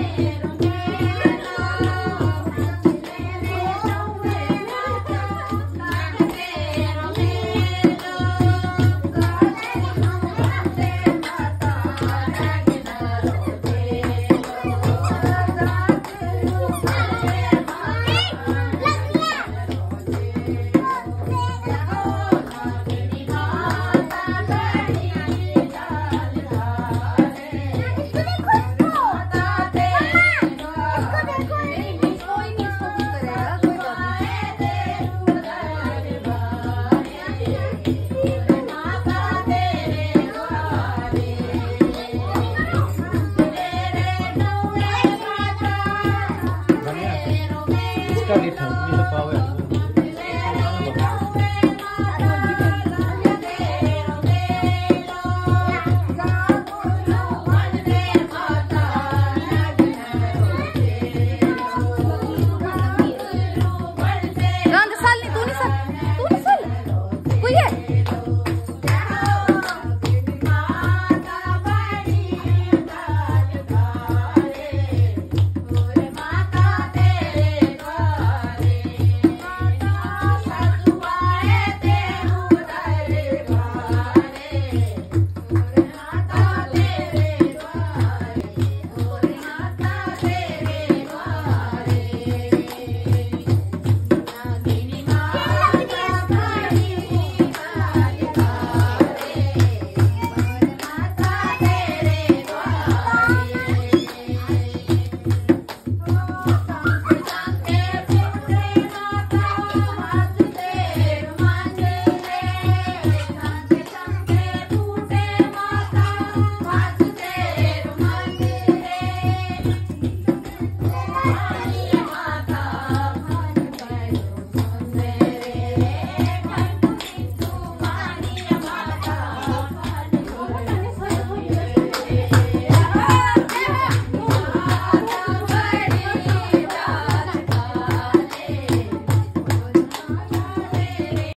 Pero 叫你统一的方位。